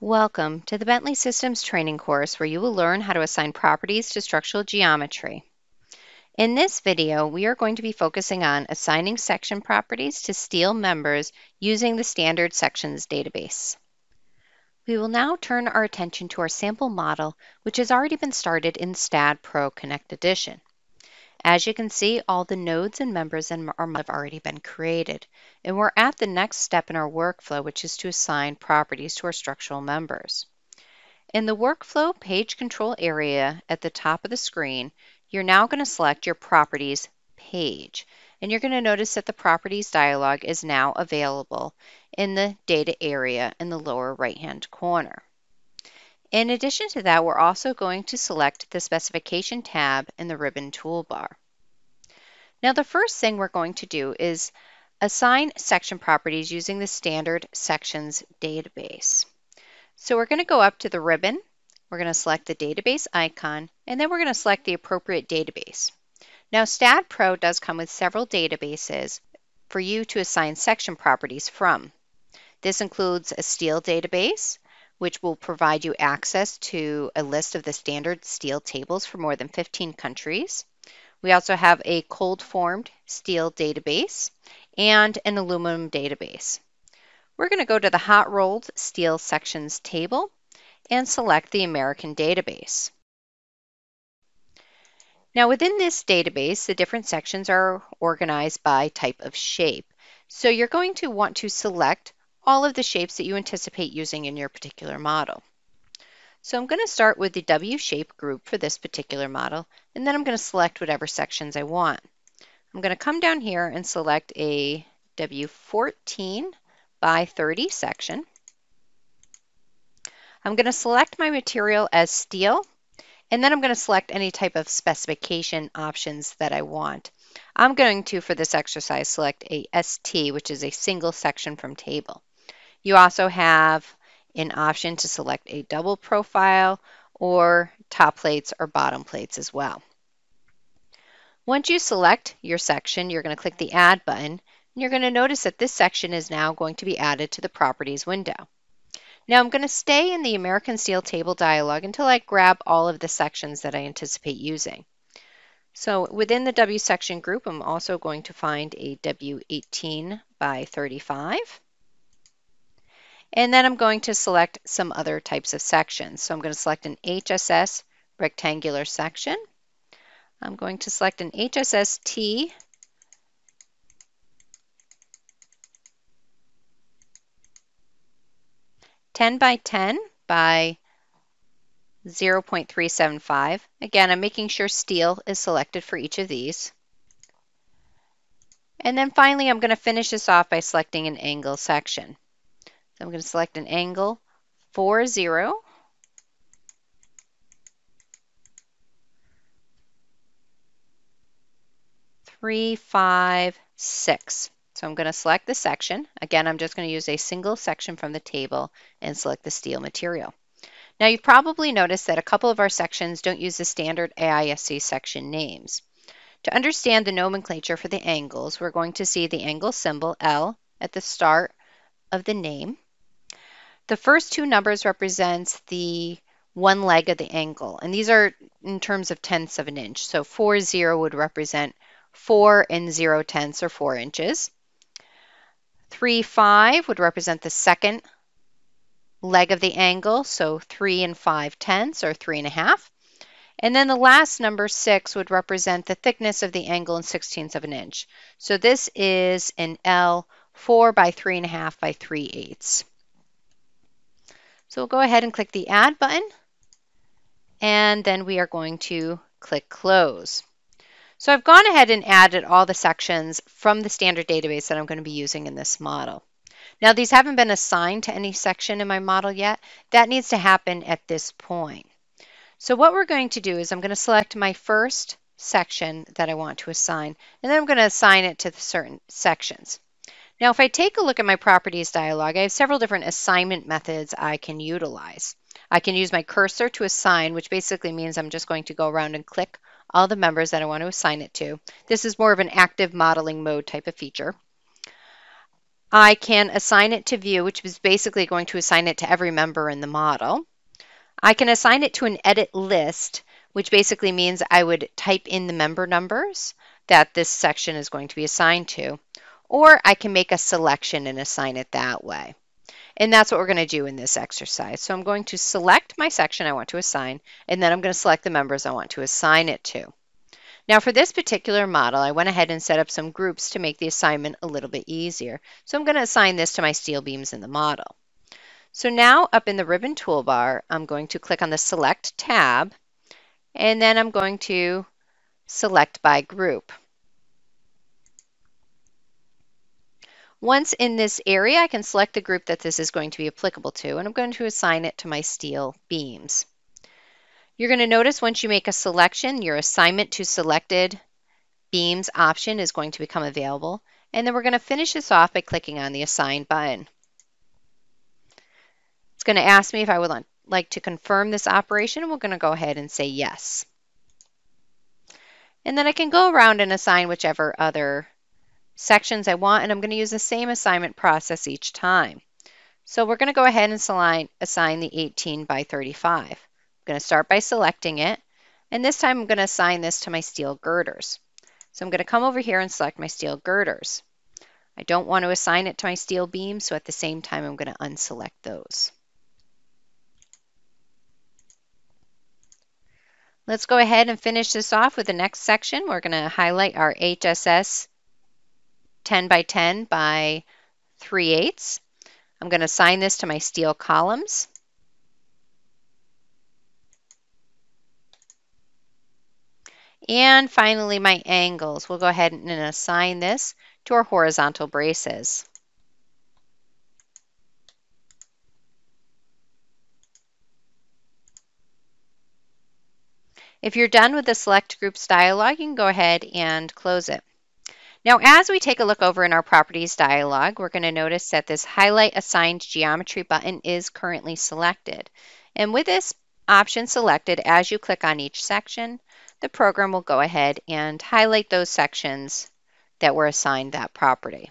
Welcome to the Bentley Systems training course where you will learn how to assign properties to structural geometry. In this video, we are going to be focusing on assigning section properties to steel members using the standard sections database. We will now turn our attention to our sample model, which has already been started in STAAD.Pro Connect Edition. As you can see, all the nodes and members in our have already been created, and we're at the next step in our workflow, which is to assign properties to our structural members. In the workflow page control area at the top of the screen, you're now going to select your Properties page. And you're going to notice that the Properties dialog is now available in the Data area in the lower right-hand corner. In addition to that, we're also going to select the Specification tab in the ribbon toolbar. Now, the first thing we're going to do is assign section properties using the standard sections database. So we're going to go up to the ribbon we're going to select the database icon, and then we're going to select the appropriate database. Now, STAAD.Pro does come with several databases for you to assign section properties from. This includes a steel database, which will provide you access to a list of the standard steel tables for more than 15 countries. We also have a cold formed steel database and an aluminum database. We're going to go to the hot rolled steel sections table and select the American database. Now within this database, the different sections are organized by type of shape. So you're going to want to select all of the shapes that you anticipate using in your particular model. So I'm going to start with the W shape group for this particular model, and then I'm going to select whatever sections I want. I'm going to come down here and select a W14 by 30 section. I'm going to select my material as steel, and then I'm going to select any type of specification options that I want. I'm going to, for this exercise, select a ST, which is a single section from table. You also have an option to select a double profile or top plates or bottom plates as well. Once you select your section, you're going to click the Add button, and you're going to notice that this section is now going to be added to the Properties window. Now I'm going to stay in the American Steel Table dialog until I grab all of the sections that I anticipate using. So within the W section group, I'm also going to find a W18 by 35. And then I'm going to select some other types of sections. So I'm going to select an HSS rectangular section. I'm going to select an HSS-T 10 by 10 by 0.375. Again, I'm making sure steel is selected for each of these. And then finally, I'm going to finish this off by selecting an angle section. I'm going to select an angle 4, 0. Three, five, six. So I'm going to select the section. Again, I'm just going to use a single section from the table and select the steel material. Now you've probably noticed that a couple of our sections don't use the standard AISC section names. To understand the nomenclature for the angles, we're going to see the angle symbol L at the start of the name. The first two numbers represents the one leg of the angle, and these are in terms of tenths of an inch. So 4, 0 would represent 4 and 0 tenths or 4 inches. 3, 5 would represent the second leg of the angle, so 3 and 5 tenths, or 3 and a half. And then the last number, 6, would represent the thickness of the angle in sixteenths of an inch. So this is an L 4 by 3 and a half by 3 eighths. So we'll go ahead and click the Add button, and then we are going to click Close. So I've gone ahead and added all the sections from the standard database that I'm going to be using in this model. Now these haven't been assigned to any section in my model yet. That needs to happen at this point. So what we're going to do is I'm going to select my first section that I want to assign, and then I'm going to assign it to the certain sections. Now if I take a look at my properties dialog, I have several different assignment methods I can utilize. I can use my cursor to assign, which basically means I'm just going to go around and click all the members that I want to assign it to. This is more of an active modeling mode type of feature. I can assign it to view, which is basically going to assign it to every member in the model. I can assign it to an edit list, which basically means I would type in the member numbers that this section is going to be assigned to, or I can make a selection and assign it that way. And that's what we're going to do in this exercise. So I'm going to select my section I want to assign, and then I'm going to select the members I want to assign it to. Now for this particular model, I went ahead and set up some groups to make the assignment a little bit easier. So I'm going to assign this to my steel beams in the model. So now up in the ribbon toolbar, I'm going to click on the Select tab, and then I'm going to select by group. Once in this area, I can select the group that this is going to be applicable to, and I'm going to assign it to my steel beams. You're going to notice once you make a selection, your assignment to selected beams option is going to become available. And then we're going to finish this off by clicking on the Assign button. It's going to ask me if I would like to confirm this operation, and we're going to go ahead and say yes. And then I can go around and assign whichever other sections I want, and I'm going to use the same assignment process each time. So we're going to go ahead and assign, assign the 18 by 35. I'm going to start by selecting it, and this time I'm going to assign this to my steel girders. So I'm going to come over here and select my steel girders. I don't want to assign it to my steel beam, so at the same time I'm going to unselect those. Let's go ahead and finish this off with the next section. We're going to highlight our HSS 10 by 10 by 3 eighths. I'm going to assign this to my steel columns. And finally, my angles. We'll go ahead and assign this to our horizontal braces. If you're done with the Select Groups dialog, you can go ahead and close it. Now, as we take a look over in our Properties dialog, we're going to notice that this Highlight Assigned Geometry button is currently selected. And with this option selected, as you click on each section, the program will go ahead and highlight those sections that were assigned that property.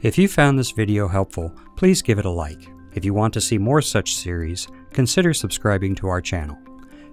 If you found this video helpful, please give it a like. If you want to see more such series, consider subscribing to our channel.